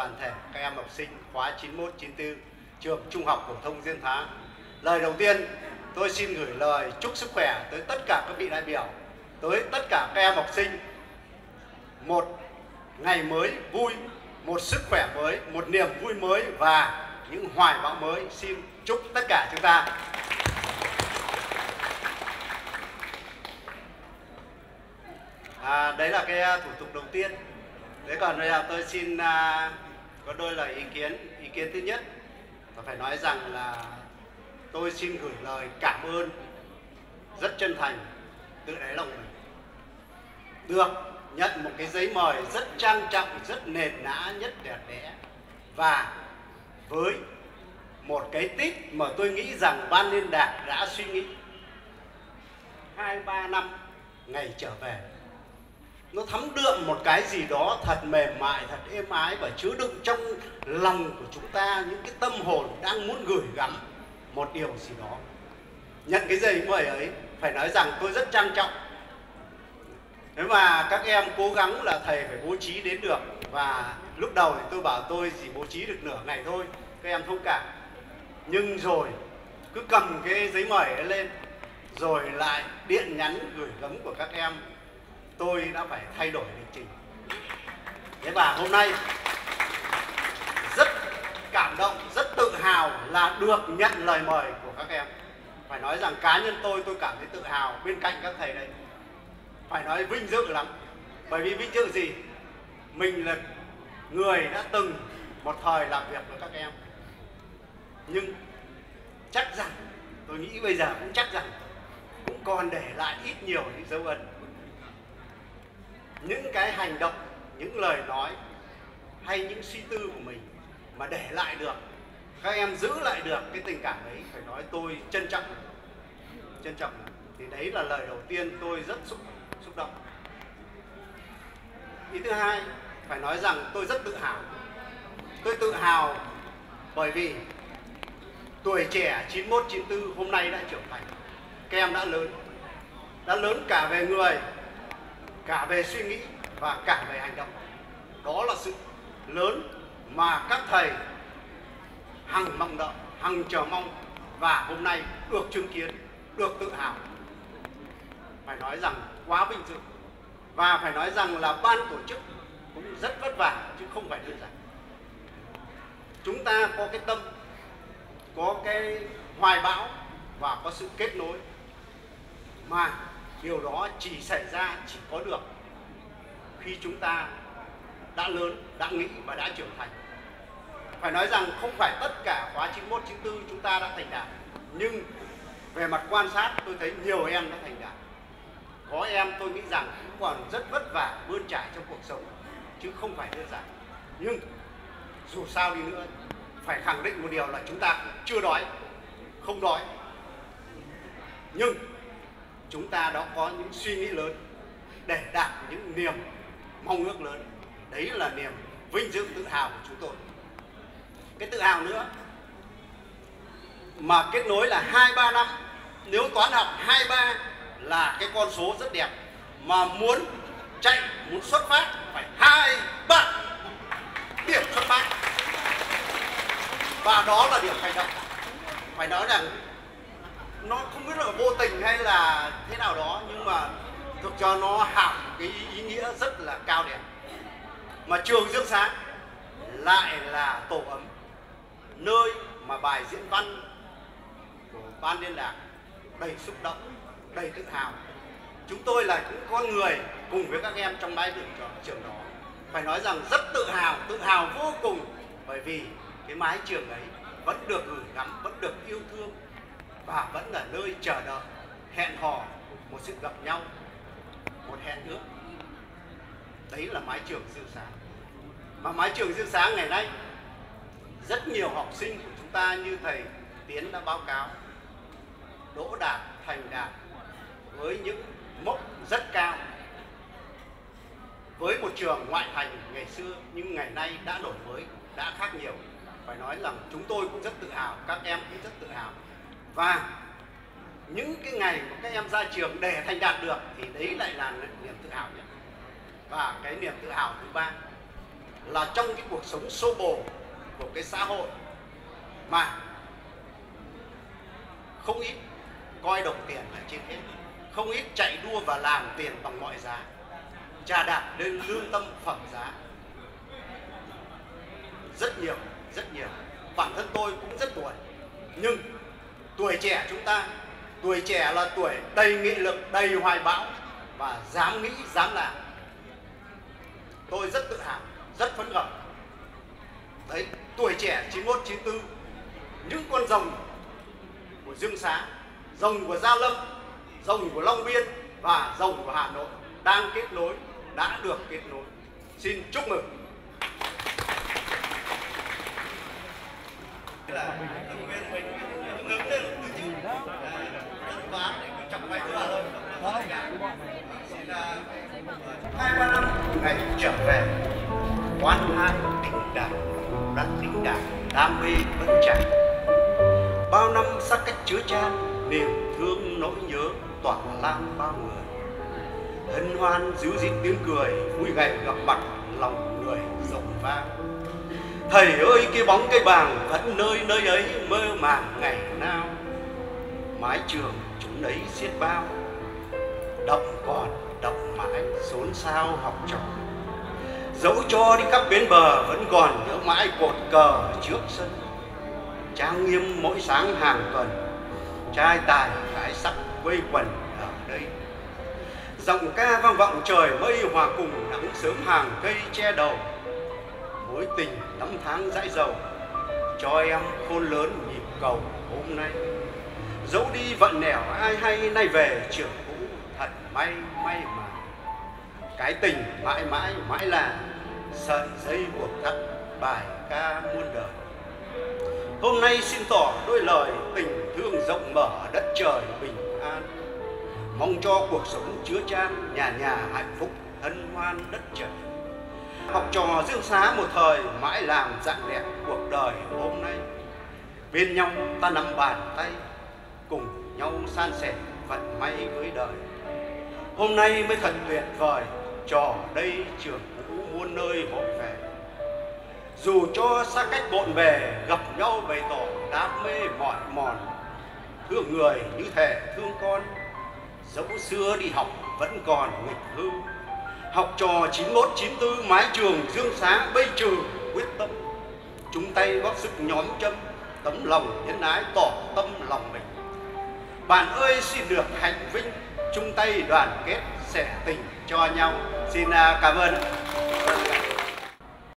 toàn thể các em học sinh khóa 91 94 trường Trung học phổ thông Diên Thái. Lời đầu tiên, tôi xin gửi lời chúc sức khỏe tới tất cả các vị đại biểu, tới tất cả các em học sinh. Một ngày mới vui, một sức khỏe mới, một niềm vui mới và những hoài bão mới. Xin chúc tất cả chúng ta À, đấy là cái à, thủ tục đầu tiên. Thế còn bây giờ tôi xin à, có đôi lời ý kiến. Ý kiến thứ nhất, và phải nói rằng là tôi xin gửi lời cảm ơn rất chân thành tự đáy lòng mình. Được nhận một cái giấy mời rất trang trọng, rất nền nã, nhất đẹp đẽ và với một cái tít mà tôi nghĩ rằng ban liên đảng đã suy nghĩ hai ba năm ngày trở về nó thấm đượm một cái gì đó thật mềm mại, thật êm ái và chứa đựng trong lòng của chúng ta những cái tâm hồn đang muốn gửi gắm một điều gì đó. Nhận cái giấy mời ấy, phải nói rằng tôi rất trang trọng. Thế mà các em cố gắng là thầy phải bố trí đến được và lúc đầu thì tôi bảo tôi chỉ bố trí được nửa ngày thôi, các em thông cảm. Nhưng rồi, cứ cầm cái giấy mời ấy lên, rồi lại điện nhắn gửi gắm của các em tôi đã phải thay đổi lịch trình. Thế và hôm nay, rất cảm động, rất tự hào là được nhận lời mời của các em. Phải nói rằng cá nhân tôi tôi cảm thấy tự hào bên cạnh các thầy đây. Phải nói vinh dự lắm. Bởi vì vinh dự gì? Mình là người đã từng một thời làm việc với các em. Nhưng chắc rằng, tôi nghĩ bây giờ cũng chắc rằng cũng còn để lại ít nhiều những dấu ấn những cái hành động những lời nói hay những suy tư của mình mà để lại được các em giữ lại được cái tình cảm ấy, phải nói tôi trân trọng. Trân trọng. Thì đấy là lời đầu tiên tôi rất xúc xúc động. Ý thứ hai phải nói rằng tôi rất tự hào. Tôi tự hào bởi vì tuổi trẻ 91 94 hôm nay đã trưởng thành. Các em đã lớn đã lớn cả về người cả về suy nghĩ và cả về hành động. Đó là sự lớn mà các thầy hằng mong đợi, hằng chờ mong và hôm nay được chứng kiến, được tự hào. Phải nói rằng quá vinh dự và phải nói rằng là ban tổ chức cũng rất vất vả chứ không phải đơn giản. Chúng ta có cái tâm, có cái hoài bão và có sự kết nối mà điều đó chỉ xảy ra, chỉ có được khi chúng ta đã lớn, đã nghĩ và đã trưởng thành. Phải nói rằng không phải tất cả khóa 91 94 chúng ta đã thành đạt, nhưng về mặt quan sát tôi thấy nhiều em đã thành đạt. Có em tôi nghĩ rằng cũng còn rất vất vả, bươn trải trong cuộc sống, chứ không phải đơn giản. Nhưng dù sao đi nữa, phải khẳng định một điều là chúng ta chưa đói, không đói. Nhưng chúng ta đã có những suy nghĩ lớn để đạt những niềm mong ước lớn. Đấy là niềm vinh dự tự hào của chúng tôi. Cái tự hào nữa mà kết nối là hai, ba năm. Nếu toán học hai, ba là cái con số rất đẹp mà muốn chạy, muốn xuất phát phải hai, ba điểm xuất phát. Và đó là điểm hành động phải nói rằng nó không biết là vô tình hay là thế nào đó, nhưng mà thực cho nó hàm cái ý nghĩa rất là cao đẹp. Mà trường dương sáng lại là tổ ấm, nơi mà bài diễn văn của ban liên lạc đầy xúc động, đầy tự hào. Chúng tôi là những con người cùng với các em trong bãi biển trường đó, phải nói rằng rất tự hào tự hào vô cùng, bởi vì cái mái trường ấy vẫn được gửi gắm, vẫn được yêu thương và vẫn là nơi chờ đợi, hẹn hò, một sự gặp nhau, một hẹn ước. Đấy là mái trường dương sáng. Mà mái trường dương sáng ngày nay, rất nhiều học sinh của chúng ta như thầy tiến đã báo cáo, đỗ đạt, thành đạt với những mốc rất cao. Với một trường ngoại thành ngày xưa nhưng ngày nay đã đổi mới, đã khác nhiều. Phải nói rằng chúng tôi cũng rất tự hào, các em cũng rất tự hào và những cái ngày mà các em ra trường để thành đạt được thì đấy lại là niềm tự hào nhất và cái niềm tự hào thứ ba là trong cái cuộc sống xô bồ của cái xã hội mà không ít coi đồng tiền là trên hết, không ít chạy đua và làm tiền bằng mọi giá, trà đạp lên lương tâm phẩm giá. Rất nhiều rất nhiều. Bản thân tôi cũng rất tuổi, nhưng tuổi trẻ chúng ta, tuổi trẻ là tuổi đầy nghị lực, đầy hoài bão và dám nghĩ, dám làm. Tôi rất tự hào, rất phấn khởi. Đấy, tuổi trẻ 91 94 những con rồng của Dương Xá, rồng của Gia Lâm, rồng của Long Biên và rồng của Hà Nội đang kết nối, đã được kết nối. Xin chúc mừng. Là mình hướng lên từ chứ và chẳng phải nữa thôi xin hai ba năm ngày trở về quán hai tình đàn đặt tình đàn đam mê vẫn chạy bao năm xa cách chứa chan, niềm thương nỗi nhớ tỏa lan bao người. Hân hoan díu dít tiếng cười, vui gậy gặp mặt lòng người rộng vang thầy ơi, cái bóng cây bàng vẫn nơi nơi ấy mơ màng ngày nào. Mái trường chúng ấy xiết bao, động còn, động mãi, xốn xao học trò. Dẫu cho đi khắp bến bờ vẫn còn nhớ mãi cột cờ trước sân. Trang nghiêm mỗi sáng hàng tuần, trai tài gái sắc quây quần ở đây. Giọng ca vang vọng trời mây hòa cùng nắng sớm hàng cây che đầu mối tình năm tháng dãi dầu, cho em khôn lớn nhịp cầu hôm nay. Dẫu đi vận nẻo, ai hay nay về, trường cũ thật may may mà. Cái tình mãi mãi mãi là sợi dây buộc thắt bài ca muôn đời. Hôm nay xin tỏ đôi lời tình thương rộng mở đất trời bình an. Mong cho cuộc sống chứa chan, nhà nhà hạnh phúc, hân hoan đất trời học trò diêu xá một thời mãi làm dạng đẹp cuộc đời hôm nay. Bên nhau ta nắm bàn tay, cùng nhau san sẻ vận may với đời. Hôm nay mới thật tuyệt vời, trò đây trường cũ muôn nơi hội về. Dù cho xa cách bộn bề, gặp nhau bày tỏ đam mê mỏi mòn. Thương người như thể thương con, dẫu xưa đi học vẫn còn nghịch hư học trò 91 94 mái trường dương sáng bây trừ. Quyết tâm. Chúng tay góp sức nhóm châm. Tấm lòng nhân ái, tỏ tâm lòng mình. Bạn ơi, xin được hạnh vinh. Chung tay đoàn kết, sẻ tình cho nhau. Xin à, cảm ơn.